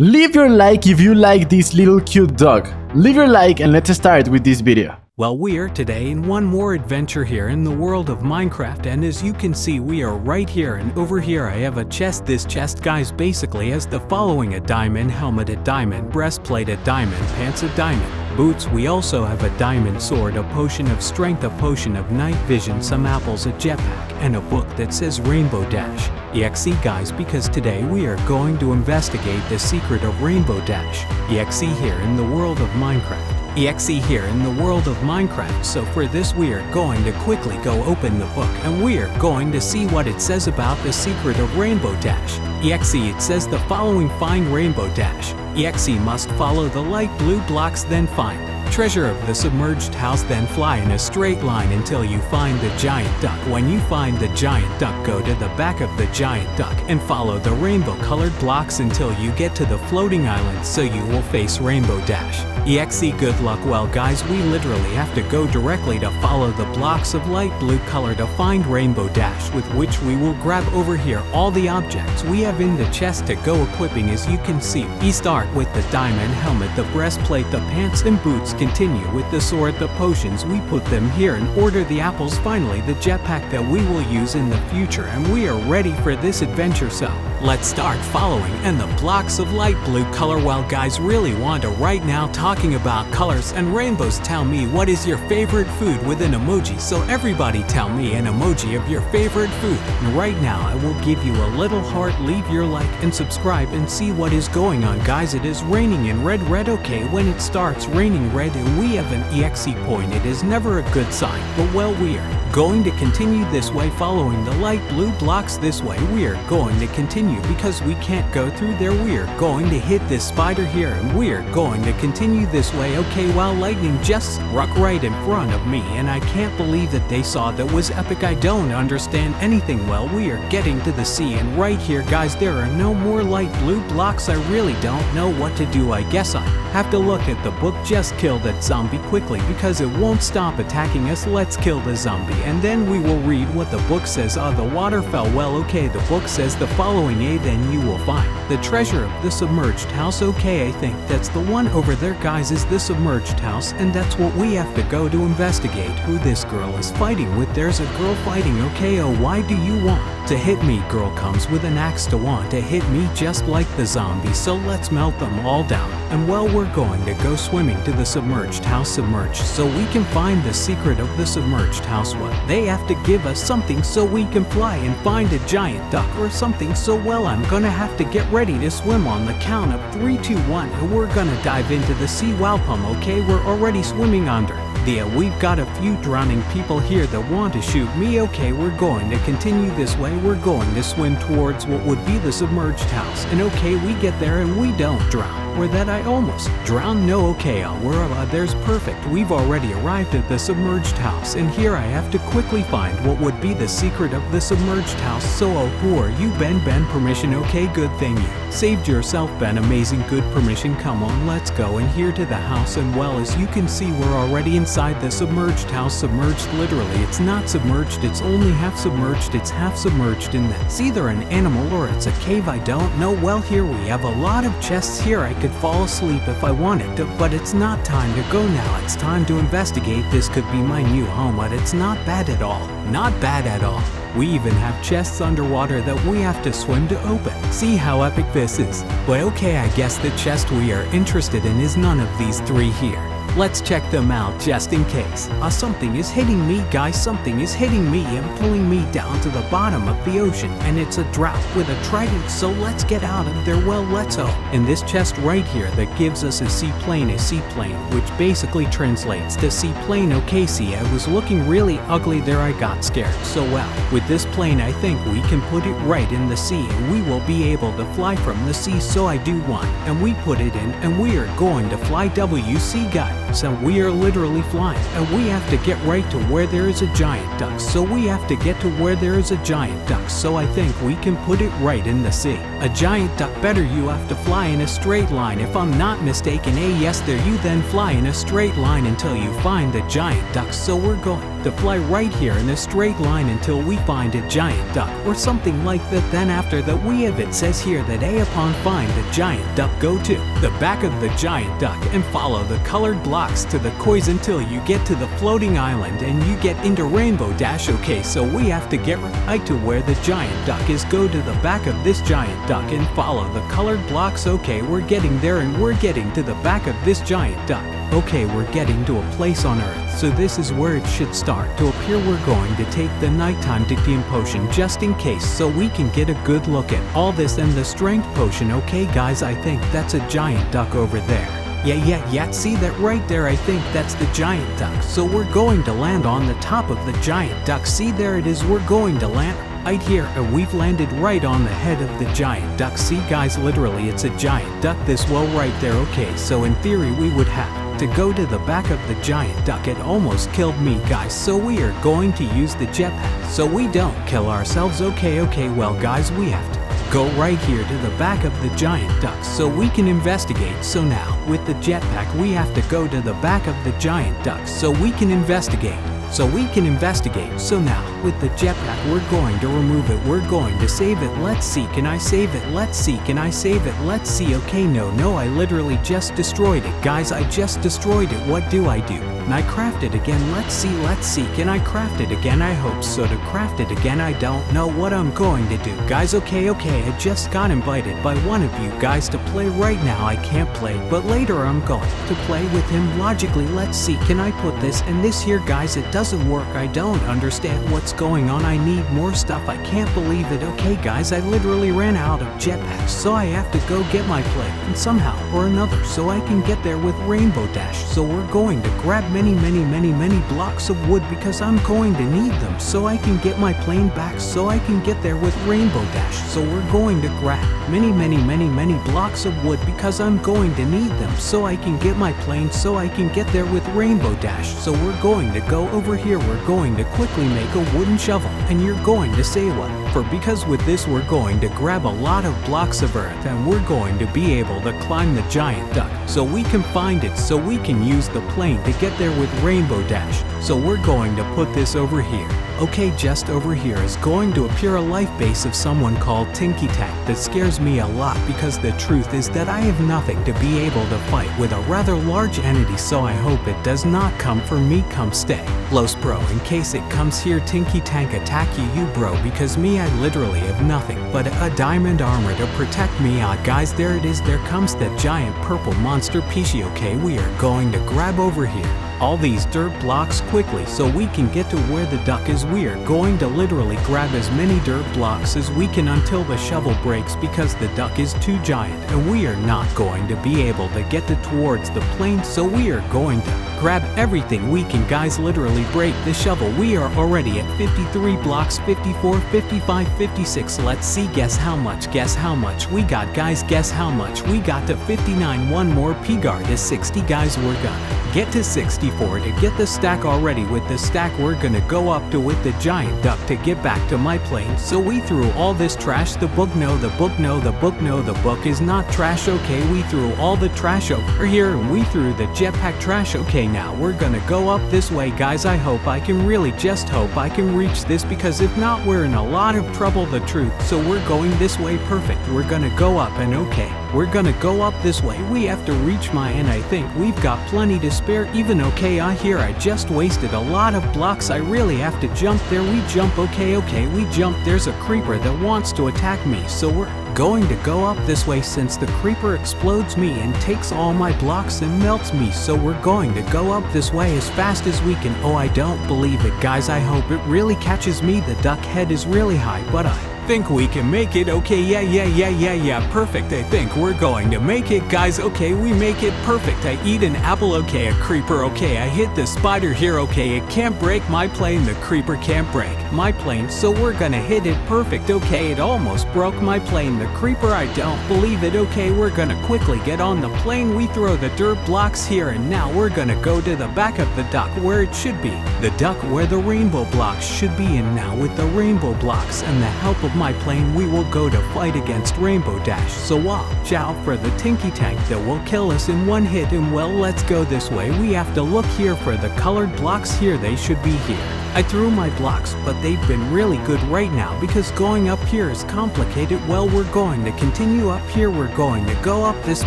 Leave your like if you like this little cute dog. Leave your like and let's start with this video. Well, we are today in one more adventure here in the world of Minecraft and as you can see we are right here and over here I have a chest. This chest guys basically has the following a diamond helmet, a diamond breastplate, a diamond pants, a diamond boots. We also have a diamond sword, a potion of strength, a potion of night vision, some apples, a jetpack, and a book that says Rainbow Dash. EXE guys because today we are going to investigate the secret of Rainbow Dash. EXE here in the world of Minecraft. EXE here in the world of Minecraft, so for this we are going to quickly go open the book and we are going to see what it says about the secret of Rainbow Dash. EXE it says the following find Rainbow Dash. EXE must follow the light blue blocks then find treasure of the submerged house then fly in a straight line until you find the giant duck. When you find the giant duck go to the back of the giant duck and follow the rainbow colored blocks until you get to the floating island so you will face Rainbow Dash. EXE good luck well guys we literally have to go directly to follow the blocks of light blue color to find Rainbow Dash with which we will grab over here all the objects we have in the chest to go equipping as you can see. We start with the diamond helmet, the breastplate, the pants and boots continue with the sword, the potions we put them here and order the apples finally the jetpack that we will use in the future and we are ready for this adventure so let's start following and the blocks of light blue color while guys really want to right now talking about colors and rainbows, tell me what is your favorite food with an emoji. So everybody tell me an emoji of your favorite food. And right now I will give you a little heart, leave your like and subscribe and see what is going on. Guys, it is raining in red, red, okay. When it starts raining red and we have an EXE point, it is never a good sign. But well, we are going to continue this way following the light blue blocks this way. We are going to continue because we can't go through there. We are going to hit this spider here and we are going to continue this way. Okay, while lightning just struck right in front of me and I can't believe that they saw that was epic. I don't understand anything well. We are getting to the sea and right here guys there are no more light blue blocks. I really don't know what to do. I guess I have to look at the book. Just kill that zombie quickly because it won't stop attacking us. Let's kill the zombie and then we will read what the book says. Ah, the water fell well. Okay, the book says the following. A then you will find the treasure of the submerged house. Okay, I think that's the one over there, guys. Is the submerged house, and that's what we have to go to investigate. Who this girl is fighting with? There's a girl fighting. Okay, oh, why do you want to hit me? Girl comes with an axe to want to hit me just like the zombie. So let's melt them all down. And well, we're going to go swimming to the submerged house submerged so we can find the secret of the submerged house. What they have to give us something so we can fly and find a giant duck or something so well I'm gonna have to get ready to swim on the count of 3, 2, 1 and we're gonna dive into the sea Walpum, okay? We're already swimming under. Yeah, we've got a few drowning people here that want to shoot me. Okay, we're going to continue this way. We're going to swim towards what would be the submerged house. And okay, we get there and we don't drown or that I almost drowned. No, okay, uh, we're, uh, there's perfect. We've already arrived at the submerged house, and here I have to quickly find what would be the secret of the submerged house. So, oh, are you, Ben? Ben, permission, okay, good thing you saved yourself, Ben. Amazing, good permission. Come on, let's go in here to the house, and well, as you can see, we're already inside the submerged house. Submerged, literally, it's not submerged, it's only half submerged, it's half submerged in that. It's either an animal or it's a cave, I don't know. Well, here we have a lot of chests here I could could fall asleep if I wanted to, but it's not time to go now. It's time to investigate. This could be my new home, but it's not bad at all. Not bad at all. We even have chests underwater that we have to swim to open. See how epic this is. But okay, I guess the chest we are interested in is none of these three here. Let's check them out just in case. Uh, something is hitting me, guys. Something is hitting me and pulling me down to the bottom of the ocean. And it's a drought with a trident, so let's get out of there. Well, let's go. In this chest right here that gives us a seaplane, a seaplane, which basically translates to seaplane. Okay, see, I was looking really ugly there. I got scared. So well, with this plane, I think we can put it right in the sea and we will be able to fly from the sea. So I do want. And we put it in and we are going to fly WC, guys. So we are literally flying, and we have to get right to where there is a giant duck. So we have to get to where there is a giant duck. So I think we can put it right in the sea. A giant duck better you have to fly in a straight line. If I'm not mistaken, A yes there you then fly in a straight line until you find the giant duck. So we're going to fly right here in a straight line until we find a giant duck or something like that. Then after that we have it says here that A upon find the giant duck go to the back of the giant duck and follow the colored blocks to the kois until you get to the floating island and you get into Rainbow Dash. Okay, so we have to get right to where the giant duck is. Go to the back of this giant duck and follow the colored blocks. Okay, we're getting there and we're getting to the back of this giant duck. Okay, we're getting to a place on Earth, so this is where it should start. To appear, we're going to take the nighttime dictium potion just in case, so we can get a good look at all this and the strength potion. Okay, guys, I think that's a giant duck over there. Yeah, yeah, yeah, see that right there? I think that's the giant duck. So we're going to land on the top of the giant duck. See, there it is. We're going to land right here and we've landed right on the head of the giant duck. See, guys, literally, it's a giant duck this well right there. Okay, so in theory, we would have to go to the back of the giant duck. It almost killed me, guys, so we are going to use the jetpack so we don't kill ourselves. Okay, okay, well, guys, we have to go right here to the back of the giant duck so we can investigate. So now, with the jetpack, we have to go to the back of the giant duck so we can investigate so we can investigate. So now, with the jetpack, we're going to remove it. We're going to save it. Let's see. Can I save it? Let's see. Can I save it? Let's see. Okay, no, no, I literally just destroyed it. Guys, I just destroyed it. What do I do? And I craft it again. Let's see. Let's see. Can I craft it again? I hope so. To craft it again, I don't know what I'm going to do. Guys, okay, okay, I just got invited by one of you guys to play right now. I can't play, but later I'm going to play with him logically. Let's see. Can I put this and this here, guys? It doesn't work. I don't understand what's going on. I need more stuff. I can't believe it. Okay, guys, I literally ran out of jetpacks, so I have to go get my plane and somehow or another so I can get there with Rainbow Dash. So we're going to grab many, many, many, many blocks of wood because I'm going to need them so I can get my plane back so I can get there with Rainbow Dash. So we're going to grab many, many, many, many blocks of wood because I'm going to need them so I can get my plane so I can get there with Rainbow Dash. So we're going to go over here we're going to quickly make a wooden shovel and you're going to say what? For because with this we're going to grab a lot of blocks of earth and we're going to be able to climb the giant duck so we can find it so we can use the plane to get there with Rainbow Dash. So we're going to put this over here. Okay, just over here is going to appear a life base of someone called Tinky Tank that scares me a lot because the truth is that I have nothing to be able to fight with a rather large entity so I hope it does not come for me come stay. Los bro, in case it comes here Tinky Tank attack you you bro because me I literally have nothing but a diamond armor to protect me ah guys there it is there comes that giant purple monster Pishi okay we are going to grab over here all these dirt blocks quickly so we can get to where the duck is. We are going to literally grab as many dirt blocks as we can until the shovel breaks because the duck is too giant and we are not going to be able to get to towards the plane so we are going to grab everything we can guys literally break the shovel. We are already at 53 blocks, 54, 55, 56. Let's see guess how much, guess how much we got guys guess how much we got to 59 one more P-guard is 60 guys we're gonna get to 64 to get the stack already. With the stack, we're gonna go up to with the giant duck to get back to my plane. So we threw all this trash. The book, no, the book, no, the book, no, the book is not trash. Okay, we threw all the trash over here and we threw the jetpack trash. Okay, now we're gonna go up this way, guys. I hope I can really just hope I can reach this because if not, we're in a lot of trouble, the truth. So we're going this way perfect. We're gonna go up and okay. We're gonna go up this way. We have to reach my end. I think we've got plenty to spare. Even okay, I hear I just wasted a lot of blocks. I really have to jump there. We jump. Okay, okay, we jump. There's a creeper that wants to attack me. So we're going to go up this way since the creeper explodes me and takes all my blocks and melts me. So we're going to go up this way as fast as we can. Oh, I don't believe it, guys. I hope it really catches me. The duck head is really high, but I think we can make it. Okay, yeah, yeah, yeah, yeah, yeah, perfect. I think we're going to make it, guys. Okay, we make it perfect. I eat an apple, okay, a creeper, okay. I hit the spider here, okay. It can't break my plane, the creeper can't break my plane, so we're gonna hit it perfect. Okay, it almost broke my plane. The creeper, I don't believe it. Okay, we're gonna quickly get on the plane. We throw the dirt blocks here, and now we're gonna go to the back of the duck where it should be. The duck where the rainbow blocks should be, and now with the rainbow blocks and the help of my plane, we will go to fight against Rainbow Dash. So watch out for the Tinky Tank that will kill us in one hit. And well, let's go this way. We have to look here for the colored blocks here. They should be here. I threw my blocks, but they've been really good right now because going up here is complicated. Well, we're going to continue up here. We're going to go up this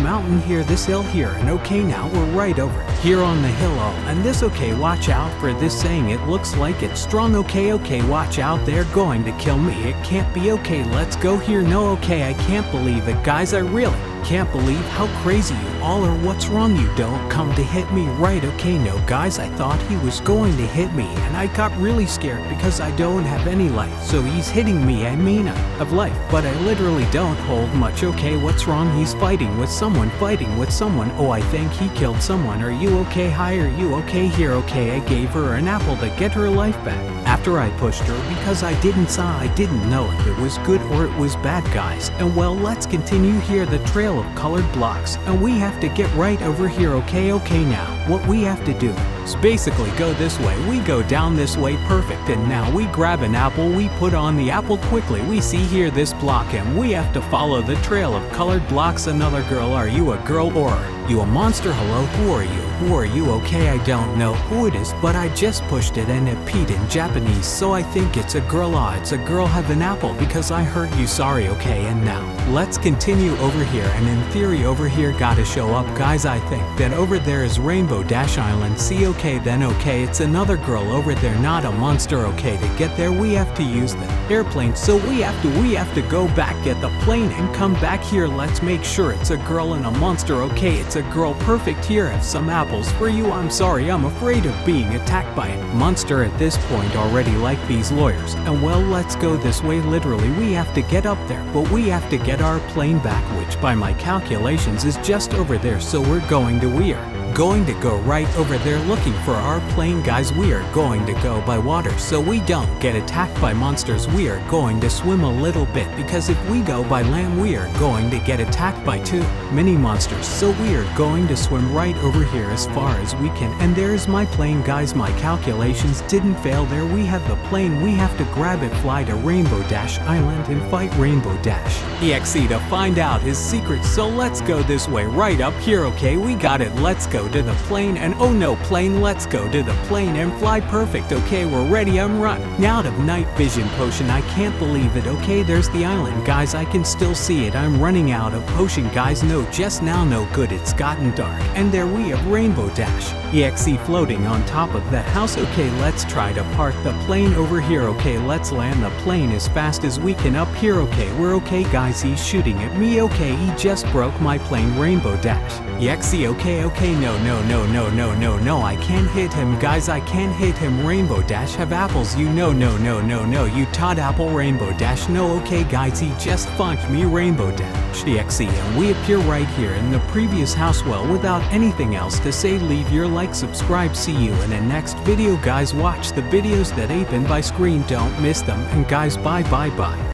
mountain here, this hill here. And okay, now we're right over here on the hill. Oh, and this okay, watch out for this saying. It looks like it's strong. Okay, okay, watch out. They're going to kill me. It can't be okay. Let's go here. No, okay, I can't believe it. Guys, I really can't believe how crazy you all are. What's wrong? You don't come to hit me, right? Okay, no, guys, I thought he was going to hit me, and I got really scared because I don't have any life. So he's hitting me. I mean, I have life, but I literally don't hold much. Okay, what's wrong? He's fighting with someone, fighting with someone. Oh, I think he killed someone. Are you okay? Hi, are you okay here? Okay, I gave her an apple to get her life back. After I pushed her because I didn't saw, I didn't know if it was good or it was bad, guys. And well, let's continue here the trail of colored blocks, and we have to get right over here. Okay, okay, now what we have to do is basically go this way. We go down this way, perfect. And now we grab an apple, we put on the apple quickly. We see here this block, and we have to follow the trail of colored blocks. Another girl, are you a girl or you a monster? Hello, who are you? Who are you? Okay, I don't know who it is, but I just pushed it and it peed in Japanese, so I think it's a girl. Ah, it's a girl have an apple because I heard you. Sorry, okay, and now let's continue over here. And in theory, over here gotta show up, guys. I think that over there is Rainbow Dash Island. See, okay, then okay, it's another girl over there, not a monster. Okay, to get there, we have to use the airplane, so we have to we have to go back, get the plane, and come back here. Let's make sure it's a girl and a monster. Okay, it's a girl. Perfect. Here, have some apples for you. I'm sorry, I'm afraid of being attacked by a monster at this point already like these lawyers. And well, let's go this way. Literally, we have to get up there, but we have to get our plane back, which by my calculations is just over there. So we're going to Weir going to go right over there looking for our plane guys. We are going to go by water so we don't get attacked by monsters. We are going to swim a little bit because if we go by land we are going to get attacked by two mini monsters. So we are going to swim right over here as far as we can. And there's my plane guys. My calculations didn't fail there. We have the plane. We have to grab it fly to Rainbow Dash Island and fight Rainbow Dash. EXE to find out his secret. So let's go this way right up here okay? We got it. Let's go to the plane and oh no plane let's go to the plane and fly perfect. Okay we're ready I'm running now of night vision potion I can't believe it. Okay there's the island guys I can still see it. I'm running out of potion guys no just now no good it's gotten dark. And there we have rainbow dash EXE floating on top of the house. Okay let's try to park the plane over here. Okay let's land the plane as fast as we can up here. Okay we're okay guys he's shooting at me. Okay he just broke my plane. Rainbow dash EXE okay okay no no, no, no, no, no, no, I can't hit him, guys, I can't hit him. Rainbow Dash have apples, you know, no, no, no, no, you Todd Apple Rainbow Dash. No, okay, guys, he just funked me, Rainbow Dash. EXE, and we appear right here in the previous house. Well, without anything else to say, leave your like, subscribe, see you in the next video, guys. Watch the videos that ape by screen, don't miss them, and guys, bye, bye, bye.